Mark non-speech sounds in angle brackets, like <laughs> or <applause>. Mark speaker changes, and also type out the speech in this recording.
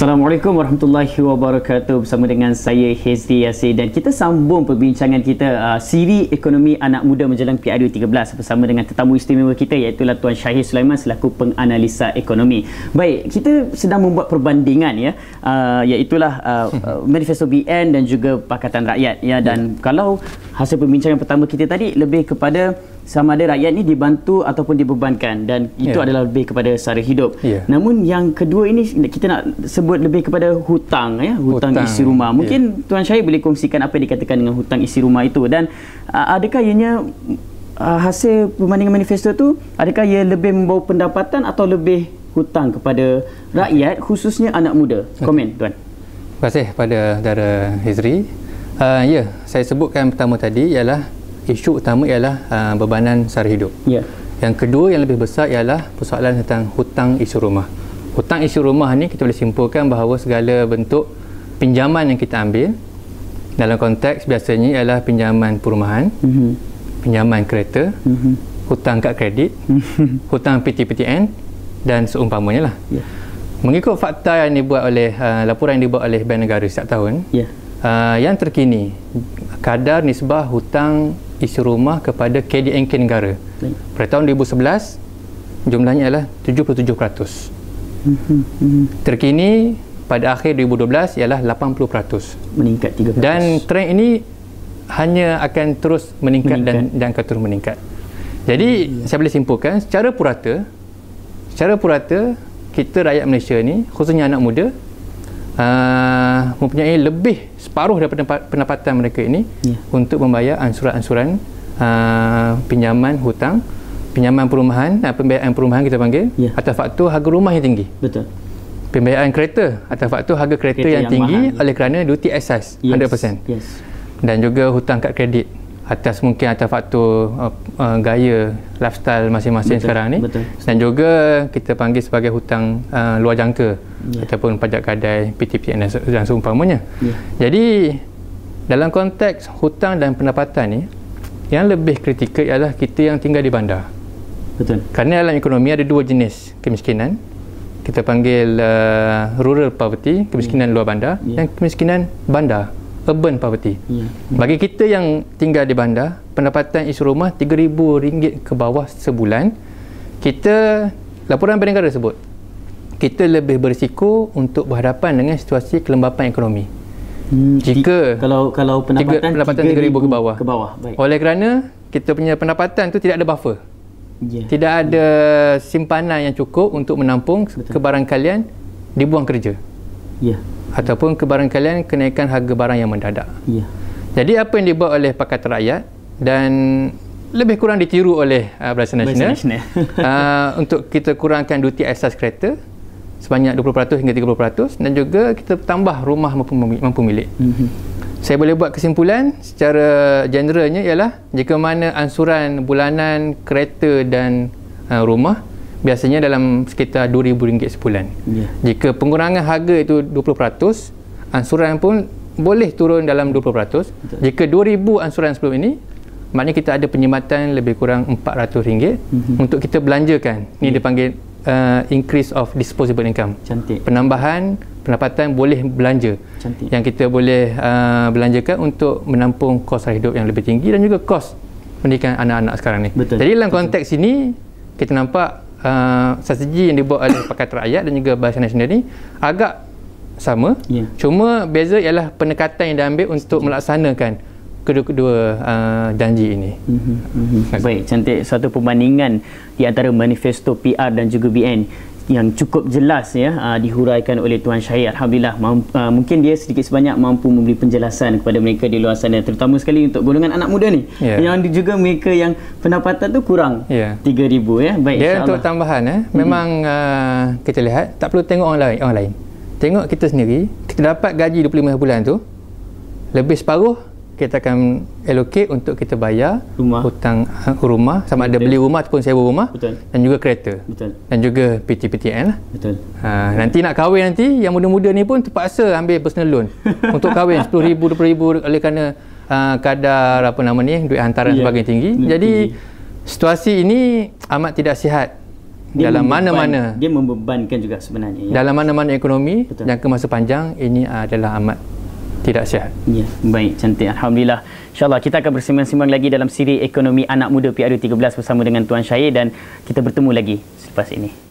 Speaker 1: Assalamualaikum warahmatullahi wabarakatuh bersama dengan saya Hezri Yasir dan kita sambung perbincangan kita uh, siri ekonomi anak muda menjelang PRU 13 bersama dengan tetamu istimewa kita iaitu Tuan Syahir Sulaiman selaku penganalisa ekonomi. Baik, kita sedang membuat perbandingan ya uh, iaitulah uh, uh, <laughs> manifesto BN dan juga Pakatan Rakyat ya dan ya. kalau hasil perbincangan pertama kita tadi lebih kepada sama ada rakyat ni dibantu ataupun dibebankan dan itu yeah. adalah lebih kepada sara hidup. Yeah. Namun yang kedua ini kita nak sebut lebih kepada hutang ya, hutang, hutang. isi rumah. Mungkin yeah. Tuan Syahir boleh kongsikan apa yang dikatakan dengan hutang isi rumah itu dan uh, adakah ianya uh, hasil perbandingan manifesto tu adakah ia lebih membawa pendapatan atau lebih hutang kepada rakyat okay. khususnya anak muda? Komen okay. tuan.
Speaker 2: Terima kasih pada Dara Hizri. Uh, ya, saya sebutkan pertama tadi ialah isu utama ialah uh, bebanan sara hidup. Yeah. Yang kedua yang lebih besar ialah persoalan tentang hutang isu rumah. Hutang isu rumah ni kita boleh simpulkan bahawa segala bentuk pinjaman yang kita ambil dalam konteks biasanya ialah pinjaman perumahan, mm-hmm. pinjaman kereta, mm-hmm. hutang kad kredit, mm-hmm. hutang PTPTN dan seumpamanya lah. Yeah. Mengikut fakta yang dibuat oleh uh, laporan yang dibuat oleh Bank Negara setiap tahun, yeah. uh, yang terkini kadar nisbah hutang isi rumah kepada KDNK negara. Baik. Pada tahun 2011 jumlahnya adalah 77%. Mhm. Terkini pada akhir 2012 ialah 80%.
Speaker 1: Meningkat 3%.
Speaker 2: Dan trend ini hanya akan terus meningkat, meningkat. dan dan akan terus meningkat. Jadi ya. saya boleh simpulkan secara purata secara purata kita rakyat Malaysia ni khususnya anak muda uh, mempunyai lebih separuh daripada pendapatan mereka ini yeah. untuk membayar ansuran-ansuran uh, pinjaman hutang pinjaman perumahan uh, pembiayaan perumahan kita panggil yeah. atas faktor harga rumah yang tinggi betul pembiayaan kereta atas faktor harga kereta, kereta yang, yang tinggi mahal. oleh kerana duty excise yes. 100% yes. dan juga hutang kad kredit atas mungkin atas faktor uh, uh, gaya lifestyle masing-masing sekarang ni betul. dan juga kita panggil sebagai hutang uh, luar jangka yeah. ataupun pajak kadai PTPN dan, dan seumpamanya yeah. jadi dalam konteks hutang dan pendapatan ni yang lebih kritikal ialah kita yang tinggal di bandar betul kerana dalam ekonomi ada dua jenis kemiskinan kita panggil uh, rural poverty kemiskinan yeah. luar bandar yeah. dan kemiskinan bandar urban poverty. Ya. Bagi kita yang tinggal di bandar, pendapatan isu rumah RM3,000 ke bawah sebulan, kita laporan Bank Negara sebut kita lebih berisiko untuk berhadapan dengan situasi kelembapan ekonomi.
Speaker 1: Hmm, jika kalau kalau pendapatan
Speaker 2: pendapatan 3000 ke bawah. Ke bawah. Baik. Oleh kerana kita punya pendapatan tu tidak ada buffer. Yeah. Tidak ada simpanan yang cukup untuk menampung Betul. kebarangkalian dibuang kerja. Ya. Yeah ataupun kebarangkalian kenaikan harga barang yang mendadak. Ya. Jadi apa yang dibuat oleh Pakatan Rakyat dan lebih kurang ditiru oleh uh, Barisan Nasional, Nasional. uh, untuk kita kurangkan duty asas kereta sebanyak 20% hingga 30% dan juga kita tambah rumah mampu, mampu milik. Mm-hmm. Saya boleh buat kesimpulan secara generalnya ialah jika mana ansuran bulanan kereta dan uh, rumah biasanya dalam sekitar RM2,000 sebulan. Yeah. Jika pengurangan harga itu 20%, ansuran pun boleh turun dalam 20%. Betul. Jika RM2,000 ansuran sebelum ini, maknanya kita ada penyematan lebih kurang RM400 mm-hmm. untuk kita belanjakan. Ini yeah. dipanggil uh, increase of disposable income. Cantik. Penambahan pendapatan boleh belanja. Cantik. Yang kita boleh uh, belanjakan untuk menampung kos hidup yang lebih tinggi dan juga kos pendidikan anak-anak sekarang ni. Betul. Jadi dalam konteks Betul. ini kita nampak uh, strategi yang dibuat oleh Pakatan Rakyat dan juga Barisan Nasional ni agak sama. Yeah. Cuma beza ialah pendekatan yang diambil untuk melaksanakan kedua-kedua uh, janji ini. Mm-hmm.
Speaker 1: Mm-hmm. Baik, cantik satu perbandingan di antara manifesto PR dan juga BN yang cukup jelas ya uh, dihuraikan oleh Tuan Syahir Alhamdulillah mampu, uh, mungkin dia sedikit sebanyak mampu memberi penjelasan kepada mereka di luar sana terutama sekali untuk golongan anak muda ni yeah. yang juga mereka yang pendapatan tu kurang yeah. 3000 ya
Speaker 2: baik dia untuk tambahan eh hmm. memang uh, kita lihat tak perlu tengok orang lain orang lain tengok kita sendiri kita dapat gaji 25 bulan tu lebih separuh kita akan allocate untuk kita bayar rumah. hutang uh, rumah sama Betul. ada beli rumah ataupun sewa rumah Betul. dan juga kereta Betul. dan juga PTPTN lah. Betul. Ha, nanti nak kahwin nanti yang muda-muda ni pun terpaksa ambil personal loan <laughs> untuk kahwin RM10,000 RM20,000 oleh kerana uh, kadar apa nama ni duit hantaran yeah. sebagai tinggi. Yeah. Jadi situasi ini amat tidak sihat dia dalam mana-mana
Speaker 1: dia membebankan juga sebenarnya
Speaker 2: ya. dalam mana-mana ekonomi Betul. jangka masa panjang ini adalah amat tidak sihat.
Speaker 1: Ya, baik, cantik. Alhamdulillah. InsyaAllah kita akan bersembang-sembang lagi dalam siri ekonomi anak muda PRU 13 bersama dengan Tuan Syahir dan kita bertemu lagi selepas ini.